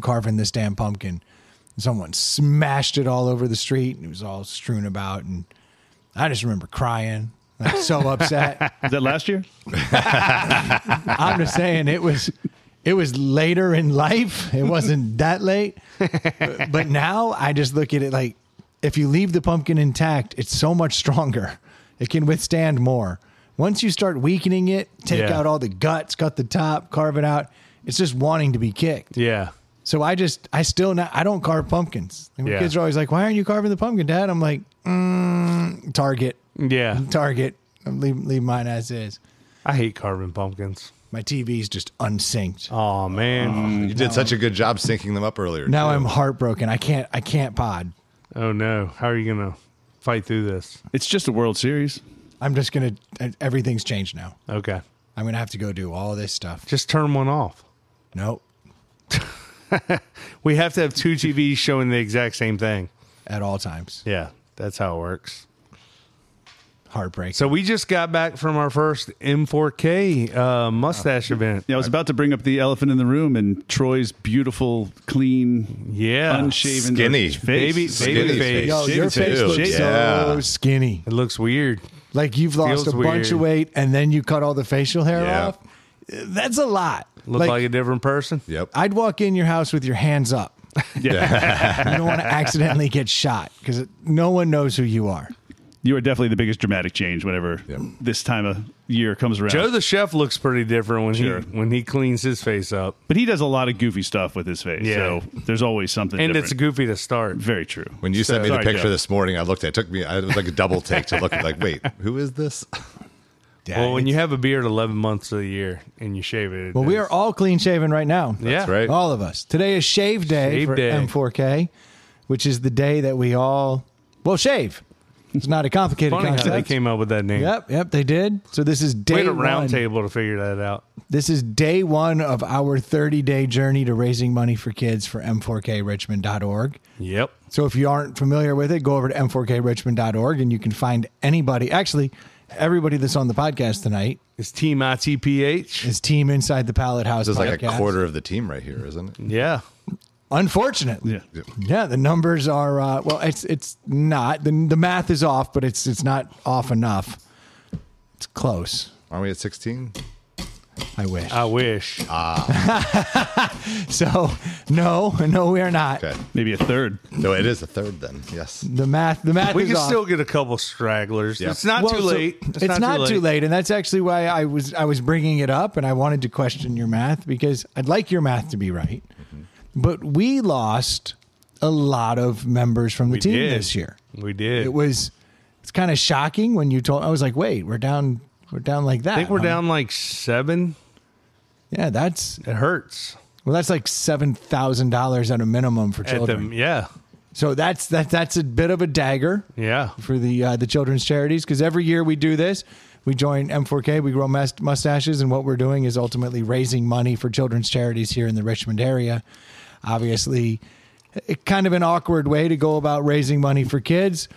carving this damn pumpkin. Someone smashed it all over the street and it was all strewn about. And I just remember crying, like so upset.
Is that last year?
I'm just saying it was it was later in life. It wasn't that late. But now I just look at it like if you leave the pumpkin intact, it's so much stronger. It can withstand more. Once you start weakening it, take
Yeah.
out all the guts, cut the top, carve it out, it's just wanting to be kicked.
Yeah,
So I just I still not I don't carve pumpkins. Like, my
Yeah.
kids are always like, "Why aren't you carving the pumpkin, Dad?" I'm like, mm, "Target,
yeah.
Target." Leave, leave mine as is.
I hate carving pumpkins.
My TV's just unsynced.
Oh man.
You did such a good job syncing them up earlier.
now
too.
I'm heartbroken. I can't. I can't pod.
Oh no. How are you gonna fight through this?
It's just a World Series.
I'm just gonna. Everything's changed now.
Okay.
I'm gonna have to go do all this stuff.
Just turn one off.
Nope.
We have to have two TVs showing the exact same thing.
At all times.
Yeah, that's how it works.
Heartbreak.
So we just got back from our first M4K uh, mustache event.
Yeah, I was about to bring up the elephant in the room and Troy's beautiful, clean,
Yeah.
unshaven
Skinny.
face.
Baby-
Skinny
baby face.
Yo,
Skinny
your face
too.
looks
Yeah.
so skinny.
It looks weird.
Like you've lost
Feels
a bunch
weird.
of weight and then you cut all the facial hair
Yeah.
off. That's a lot.
Look like, a different person.
Yep.
I'd walk in your house with your hands up.
Yeah.
You don't want to accidentally get shot because no one knows who you are.
you are definitely the biggest dramatic change whenever
Yep.
this time of year comes around.
Joe the chef looks pretty different when
Sure.
he when he cleans his face up,
but he does a lot of goofy stuff with his face.
Yeah.
So there's always something
and
different.
it's goofy to start.
Very true.
When you sent me the
Sorry,
picture
Joe.
this morning, I looked at it. it took me, it was like a double take to look at like, wait, who is this?
Well, when you have a beard eleven months of the year and you shave it, it
Well, we are all clean shaven right now.
yeah
right.
All of us. Today is shave day
Shave
for
day.
M4K, which is the day that we all well shave. It's not a complicated
Funny how
concept.
they came up with that name.
Yep, yep, they did. So this is
We
day
had a
one.
round table to figure that out.
This is day one of our 30 day journey to raising money for kids for M4KRichmond.org.
Yep.
So if you aren't familiar with it, go over to M4KRichmond.org and you can find anybody. Actually, everybody that's on the podcast tonight
is Team ITPH.
is team inside the Pallet House.
This is like a
podcast.
quarter of the team right here, isn't it?
Yeah.
Unfortunately,
Yeah.
yeah, the numbers are uh, well. It's it's not the the math is off, but it's it's not off enough. It's close.
Aren't we at 16?
I wish.
I wish. Ah.
so no, no, we are not.
Okay.
Maybe a third.
No, it is a third then. Yes.
The math, the math
we
is
can
off.
still get a couple stragglers.
Yeah.
It's not
Well,
too
so
late.
It's, not, too, late. and that's actually why I was I was bringing it up, and I wanted to question your math because I'd like your math to be right. But we lost a lot of members from the
We
team
did.
this year.
We did.
It was it's kind of shocking when you told. I was like, wait, we're down, we're down like that.
I think we're
huh?
down like seven.
Yeah, that's
It hurts.
well, that's like seven thousand dollars at a minimum for children.
the, yeah.
so that's that that's a bit of a dagger.
Yeah.
for the uh, the children's charities because every year we do this. We join M4K, we grow must- mustaches, and what we're doing is ultimately raising money for children's charities here in the Richmond area. Obviously, it, kind of an awkward way to go about raising money for kids,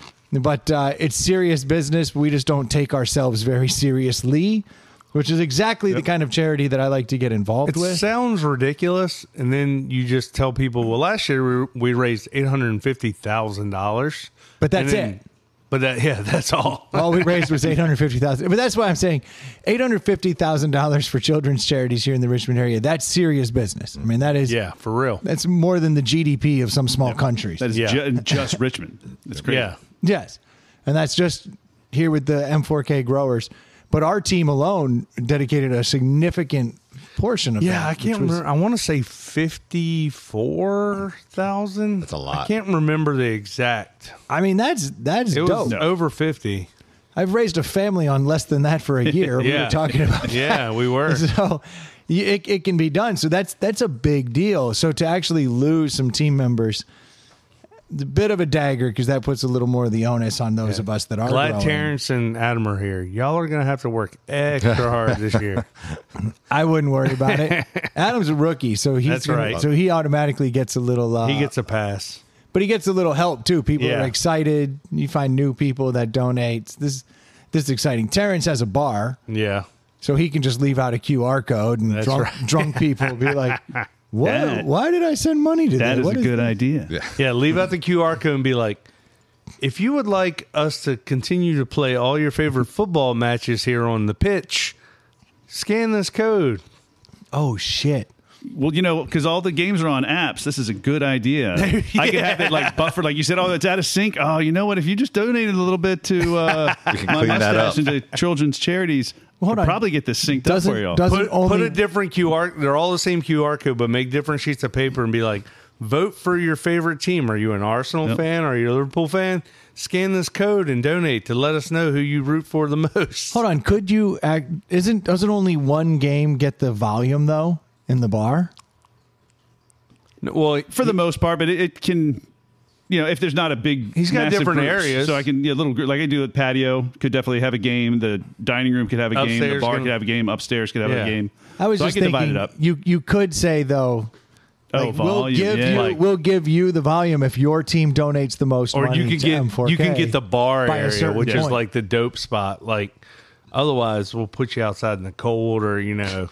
but uh, it's serious business. We just don't take ourselves very seriously, which is exactly the kind of charity that I like to get involved
It
with.
sounds ridiculous, and then you just tell people, "Well, last year we, we raised eight hundred and fifty thousand dollars."
But that's it.
But that, yeah, that's all.
All we raised was eight hundred fifty thousand. But that's why I'm saying eight hundred fifty thousand dollars for children's charities here in the Richmond area. That's serious business. I mean, that is
yeah, for real.
that's more than the GDP of some small countries.
That is
Yeah.
ju- just Richmond. That's great.
Yeah,
yes, and that's just here with the M4K growers. But our team alone dedicated a significant portion of
yeah.
that.
I can't
was-
remember. I want to say fifty-four thousand.
That's a lot.
I can't remember the exact.
I mean, that's that's
It
dope.
was over fifty.
I've raised a family on less than that for a year. We
Yeah.
were talking about
Yeah, we were.
so it, it can be done. So that's that's a big deal. So to actually lose some team members, it's a bit of a dagger because that puts a little more of the onus on those of us that are
Glad
growing.
Terrence and Adam are here. Y'all are gonna have to work extra hard this year.
I wouldn't worry about it. Adam's a rookie, so he's
That's
gonna-
right.
So he automatically gets a little. Uh,
He gets a pass.
but he gets a little help too. People
Yeah.
are excited. You find new people that donate. This this is exciting. Terrence has a bar.
Yeah.
So he can just leave out a QR code and drunk,
right.
drunk people be like, what?
That-
Why did I send money to
That
them?
is
What
a good idea.
Yeah.
Yeah, leave out the QR code and be like, if you would like us to continue to play all your favorite football matches here on the pitch, scan this code.
Oh, shit.
Well, you know, because all the games are on apps. This is a good idea. I could have it like buffered, like you said. Oh, it's out of sync. Oh, you know what? If you just donated a little bit to uh, my
clean that
mustache
up.
into children's charities,
Hold on.
probably get this synced
Doesn't-
up for y'all.
doesn't-
Put,
only-
put a different QR. They're all the same QR code, but make different sheets of paper and be like, Vote for your favorite team. Are you an Arsenal
Yep.
fan? Are you a Liverpool fan? Scan this code and donate to let us know who you root for the most.
Hold on, could you act? Isn't doesn't only one game get the volume though in the bar?
Well,
for the most part, but it, it can. You know, if there's not a big,
He's got
massive
different
groups,
areas.
so I can yeah, little gr- like I do at patio could definitely have a game. The dining room could have a game. The
Upstairs
bar
can-
could have a game. Upstairs could have
Yeah.
a game.
I was
so
just
I can
thinking
divide it up.
you you could say though.
Oh,
like, we'll give
yeah.
you
Like-
we'll give you the volume if your team donates the most
or
money
you can
to
get
M4K
you can get the bar area,
certain
which is like the dope spot. Like otherwise, we'll put you outside in the cold, or you know,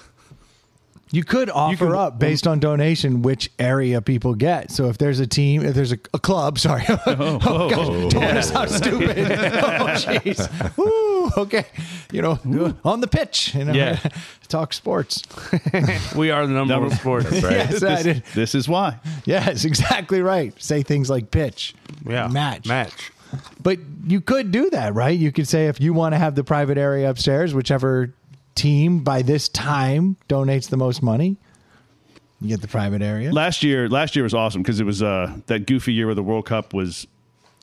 You could offer
can-
up based on donation which area people get. So if there's a team, if there's a, a club, sorry, oh,
oh, oh,
gosh,
oh.
don't want sound stupid. oh, jeez. Woo, okay, you know, on the pitch, you know,
Yeah.
talk sports.
we are the number
Number-
one sport.
Right.
Yes,
this, this is why.
yes, exactly right. Say things like pitch,
Yeah,
match,
match.
But you could do that, right? You could say if you want to have the private area upstairs, whichever team by this time donates the most money, you get the private area.
Last year, last year was awesome because it was uh, that goofy year where the World Cup was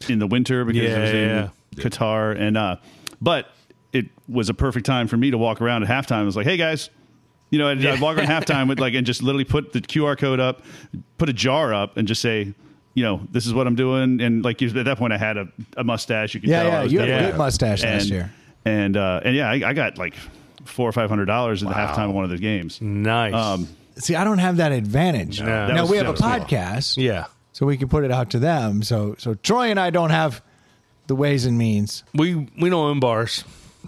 in the winter because it was
Yeah,
in
yeah.
Qatar, and uh, but it was a perfect time for me to walk around at halftime. I was like, "Hey guys." You know, I'd, I'd walk around halftime with like, and just literally put the QR code up, put a jar up, and just say, you know, this is what I'm doing. And like you- at that point, I had a, a mustache. You could
Yeah,
tell I
yeah, you had a
definitely-
good mustache last year.
And uh, and yeah, I, I got like four or five hundred dollars at the halftime of one of the games.
Nice.
Um,
See, I don't have that advantage.
No.
now
was-
we have
that
a
was cool.
podcast,
yeah,
so we can put it out to them. So, so Troy and I don't have the ways and means.
we we don't own bars.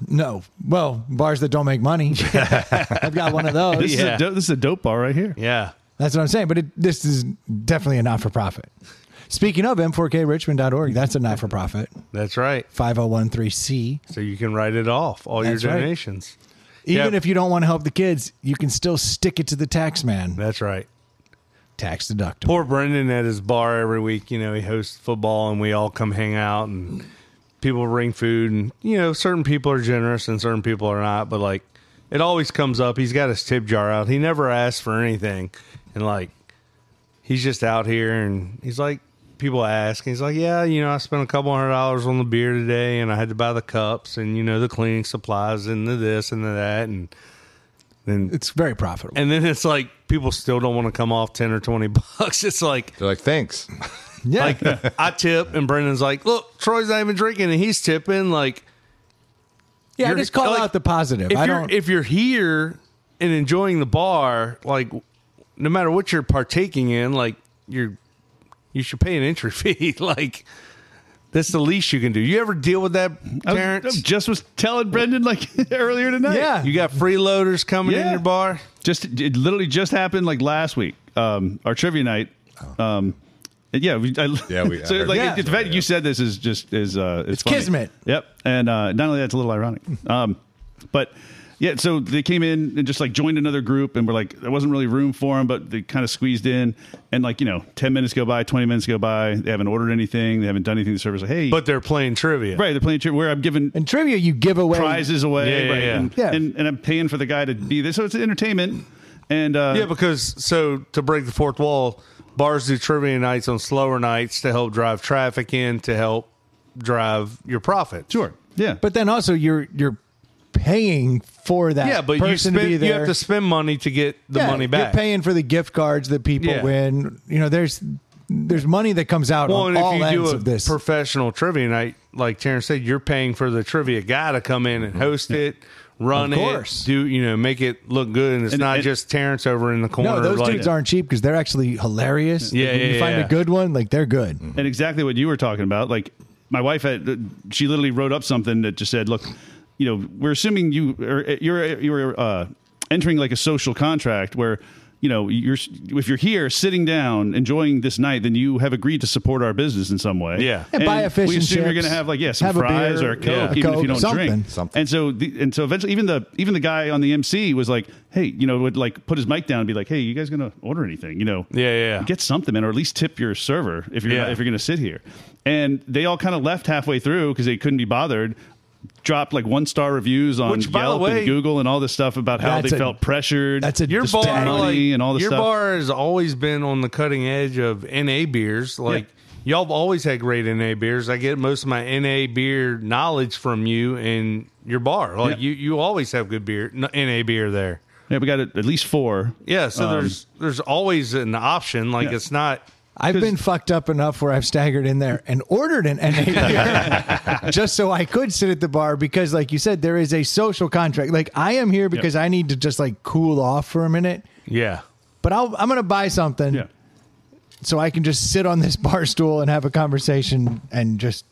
No, well, bars that don't make money. I've got one of those.
this,
Yeah.
is a do- this is a dope bar right here.
Yeah,
That's what I'm saying. But it, this is definitely a not for profit. Speaking of M4KRichmond.org, that's a not for profit.
that's right.
5013C.
So you can write it off all
That's
your
right.
donations.
Even
Yeah.
if you don't want to help the kids, you can still stick it to the tax man.
That's right.
Tax deductible.
Poor Brendan at his bar every week. You know, he hosts football, and we all come hang out, and people bring food, and you know, certain people are generous and certain people are not. But like, it always comes up. He's got his tip jar out. He never asks for anything, and like, he's just out here, and he's like, people ask, and he's like, yeah, you know, I spent a couple hundred dollars on the beer today, and I had to buy the cups, and you know, the cleaning supplies, and the this and the that, and then
It's very profitable.
and then it's like people still don't want to come off 10 or 20 bucks. It's like,
They're like, thanks.
yeah.
like I tip and Brendan's like, look, Troy's not even drinking and he's tipping. Like,
yeah,
you're-
just call
like,
out the positive.
if
I
you're,
don't.
if you're here and enjoying the bar, like no matter what you're partaking in, like you're, you should pay an entry fee. like that's the least you can do. You ever deal with that,
I was-
Terrence?
I just was telling Brendan like earlier tonight.
Yeah.
you got freeloaders coming in your bar.
just it literally just happened like last week. Um, our trivia night. Um, yeah, we, I,
Yeah, we-
so
heard
like
that.
the fact that you said this is just is uh, it's,
It's
funny.
kismet.
Yep, and uh, not only that, it's a little ironic. Um, but yeah, so they came in and just like joined another group, and we're like, there wasn't really room for them, but they kind of squeezed in, and like you know, ten minutes go by, twenty minutes go by, they haven't ordered anything, they haven't done anything. The server's like, hey,
But they're playing trivia.
right, they're playing trivia where I'm giving
in trivia, you give away
prizes away,
Yeah, yeah,
right,
yeah.
And,
Yeah.
And, and I'm paying for the guy to be there, so it's entertainment. And uh,
Yeah, because so to break the fourth wall, bars do trivia nights on slower nights to help drive traffic in to help drive your profit.
sure, yeah,
But then also you're you're paying for that
Yeah, but you
person to be
spend
there.
you have to spend money to get the
Yeah,
money back.
You're paying for the gift cards that people
Yeah.
win. You know, there's there's money that comes out
well,
on
and
all
if you
ends
do a
of this.
professional trivia night, like Terrence said, you're paying for the trivia guy to come in and mm-hmm. host it, run
Of course.
it, do you know, make it look good, and it's
And-
not
and-
just Terrence over in the corner.
no, those
like,
dudes aren't cheap because they're actually hilarious.
Yeah,
Like, when
yeah,
you find
yeah.
a good one, like they're good.
and exactly what you were talking about. Like my wife had, she literally wrote up something that just said, "Look, you know, we're assuming you are you're you're uh, entering like a social contract where." You know, you're if you're here sitting down enjoying this night, then you have agreed to support our business in some way.
Yeah.
And buy a fish
We
and
assume you're going to have like yeah, some
have a
fries
beer,
or a coke,
yeah.
even if you don't
something.
drink.
Something.
And so, the, and so eventually, even the even the guy on the MC was like, "Hey, you know, would like put his mic down and be like, "Hey, you guys going to order anything? You know,
Yeah, yeah, yeah.
get something, man, or at least tip your server if you're
Yeah.
if you're going to sit here." And they all kind of left halfway through because they couldn't be bothered. Dropped like one star reviews on
Which, by the
Yelp
way-
and Google and all this stuff about how they
a-
felt pressured.
that's a
Your bar,
bad
like,
money and all this
your
stuff.
bar has always been on the cutting edge of NA beers. Like y'all have always had great NA beers. I get most of my NA beer knowledge from you and your bar. Like
Yeah.
you, you always have good beer, NA beer there.
yeah, we got at at least four.
Yeah, so
Um,
there's there's always an option. Like
Yeah.
it's not.
I've been fucked up enough where I've staggered in there and ordered an NA beer just so I could sit at the bar because, like you said, there is a social contract. Like I am here because I need to just like cool off for a minute,
Yeah,
but I'll, I'm going to buy something
Yeah.
so I can just sit on this bar stool and have a conversation and just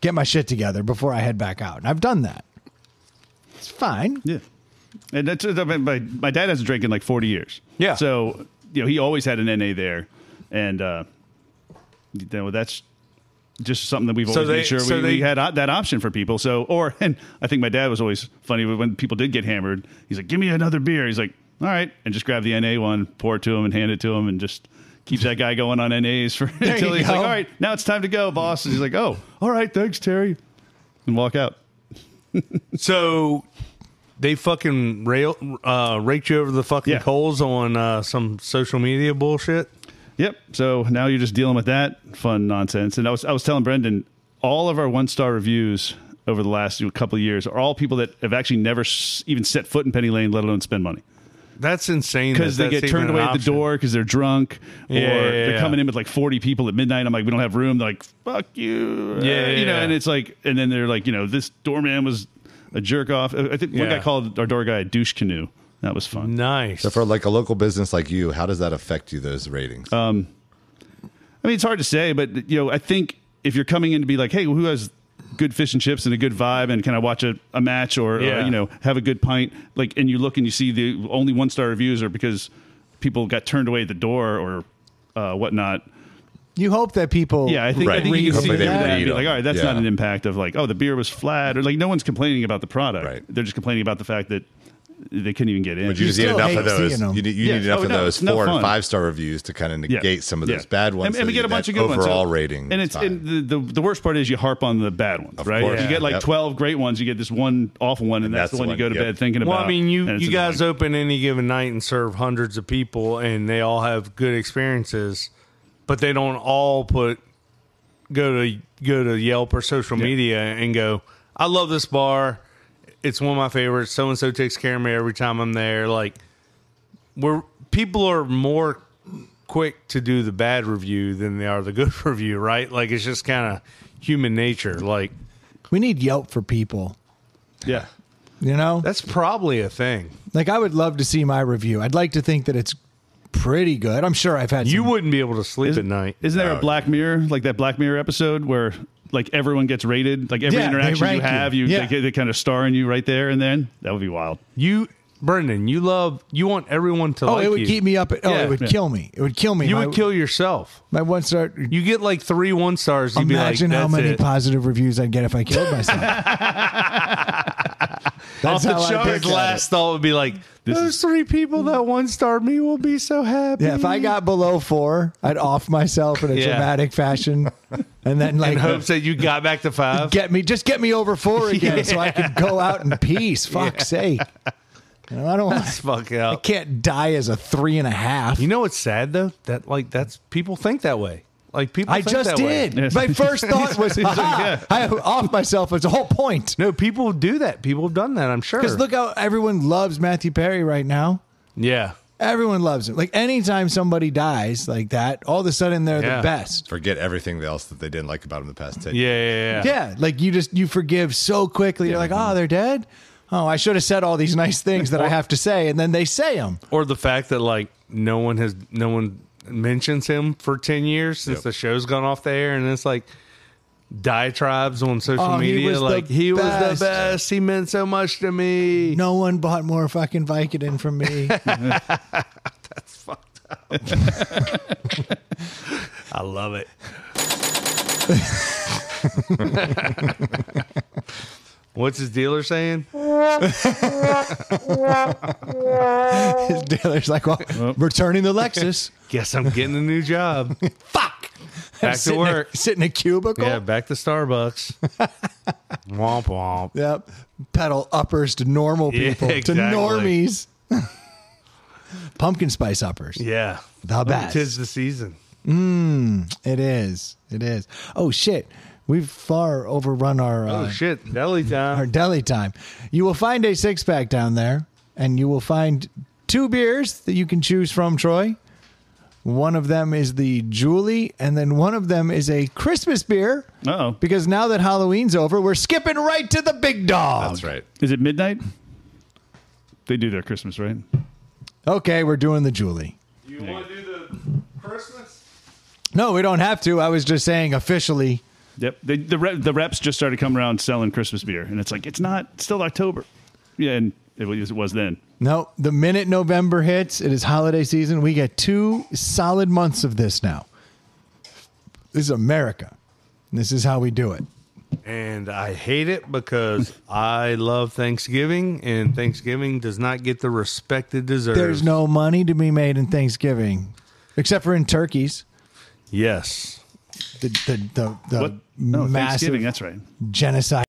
get my shit together before I head back out. And I've done that. It's fine.
Yeah. And that's my, my my dad hasn't drank in like 40 years.
Yeah.
So, you know, he always had an NA there. And, uh, you know, that's just something that we've
So
always
they-
made sure
so
we,
they-
we had that option for people. So, or, and I think my dad was always funny when people did get hammered. He's like, give me another beer. He's like, all right. And just grab the NA one, pour it to him and hand it to him and just keeps that guy going on NAs for until he's
go.
like, all right, now it's time to go, boss. And he's like, oh, all right. Thanks, Terry. And walk out.
So they fucking rail uh, raked you over the fucking
Yeah.
coals on uh, some social media bullshit.
Yep. So now you're just dealing with that fun nonsense. And I was I was telling Brendan, all of our one star reviews over the last couple of years are all people that have actually never s- even set foot in Penny Lane, let alone spend money.
That's insane.
Because
that
they get turned away at the door because they're drunk, or
Yeah, yeah,
they're coming in with like 40 people at midnight. I'm like, we don't have room. They're like, fuck you.
Yeah,
Uh, you know.
yeah.
And it's like, and then they're like, you know, this doorman was a jerk off. I think one
Yeah.
guy called our door guy a douche canoe. That was fun.
Nice.
So for like a local business like you, how does that affect you? Those ratings?
Um, I mean, it's hard to say, but you know, I think if you're coming in to be like, hey, who has good fish and chips and a good vibe, and can I watch a, a match or, or,
Yeah.
you know have a good pint, like, and you look and you see the only one star reviews are because people got turned away at the door or uh, whatnot.
You hope that people.
Yeah, I think I think you can see
they
that and be like, all right, that's
Yeah.
not an impact of like, oh, the beer was flat, or like no one's complaining about the product.
Right.
They're just complaining about the fact that they couldn't even get in.
But you just need enough of those. You need, you
Yeah.
need enough
Oh,
of
no,
those
no
four
fun.
and five star reviews to kind of
Yeah.
negate some of
Yeah.
those bad ones.
and, and we get a bunch of good ones.
overall
So-
rating.
And it's and the, the the worst part is you harp on the bad ones,
Of
right?
course.
You get like
Yep.
twelve great ones, you get this one awful one, and, that's,
that's
the
the
one you go to
yep.
bed thinking
Well,
about.
I mean, you you guys
annoying.
open any given night and serve hundreds of people, and they all have good experiences, but they don't all put go to go to Yelp or social media and go, "I love this bar. It's one of my favorites. So and so takes care of me every time I'm there." Like, we're people are more quick to do the bad review than they are the good review, right? Like, it's just kind of human nature. Like,
We need Yelp for people.
yeah.
You know,
that's probably a thing.
like I would love to see my review. I'd like to think that it's pretty good. I'm sure I've had
You
some-
wouldn't be able to sleep at night.
Isn't there a Black Mirror like that Black Mirror episode where like everyone gets rated, like every
Yeah, they
interaction you
rank you.
have, you,
Yeah.
they, they kind of star in you right there and then that would be wild.
You, Brendan, you love, you want everyone to
Oh,
like
it would
you.
keep me up. At, oh,
Yeah.
it would
Yeah.
kill me. It would kill me.
You
my,
would kill yourself.
my one star.
You get like three one stars. You'd
Imagine
be like,
how
"That's
many
it."
positive reviews I'd get if I killed myself. That's
Off the
how I
charts,
look at it.
last thought would be like, those three people that one starred me will be so happy.
Yeah, if I got below four, I'd off myself in a
Yeah.
dramatic fashion, and then like
in hopes that you got back to five.
get me, just get me over four again, so I can go out in peace. Fuck's sake! You know, I don't.
That's fuck
I
out.
can't die as a three and a half.
You know what's sad though? That like that's people think that way. Like people.
I
think
just
that way.
did. My first thought was, "Ha-ha, I off myself. It's a whole point.
No, people do that. People have done that. I'm sure.
Because look how everyone loves Matthew Perry right now.
yeah,
Everyone loves him. Like anytime somebody dies like that, all of a sudden they're
Yeah.
the best.
Forget everything else that they didn't like about him the past ten.
yeah,
years.
yeah, yeah.
Yeah, like you just you forgive so quickly. You're like, oh, they're dead. Oh, I should have said all these nice things that I have to say, and then they say them.
Or the fact that like no one has no one mentions him for ten years since
Yep.
the show's gone off the air, and it's like diatribes on social
Oh,
media
was the
like he was the best. He meant so much to me.
No one bought more fucking Vicodin from me. That's fucked up.
I love it. What's his dealer saying?
His dealer's like, well, returning the Lexus.
Guess I'm getting a new job.
Fuck.
Back to
Sit in a-
work.
sit in a cubicle.
Yeah, back to Starbucks. Womp womp.
Yep. Peddle uppers to normal
Yeah,
people,
exactly.
to normies. Pumpkin spice uppers.
Yeah.
The best.
Tis the season.
Mm, it is. It is. Oh shit. We've far overrun our
Oh
uh,
shit. Deli time.
our deli time. You will find a six pack down there, and you will find two beers that you can choose from, Troy. One of them is the Julie, and then one of them is a Christmas beer.
Uh-oh.
Because now that Halloween's over, we're skipping right to the big dog.
That's right.
Is it midnight? They do their Christmas, right?
Okay, we're doing the Julie.
You want to do the Christmas?
No, we don't have to. I was just saying officially.
Yep. They, the rep, the reps just started coming around selling Christmas beer, and it's like it's not it's still October. Yeah, and it was, it was then.
No, the minute November hits, it is holiday season. We get two solid months of this now. This is America. This is how we do it.
And I hate it because I love Thanksgiving, and Thanksgiving does not get the respect it deserves.
There's no money to be made in Thanksgiving, except for in turkeys.
Yes.
The the the, the
What? No,
massive
Thanksgiving. That's right.
genocide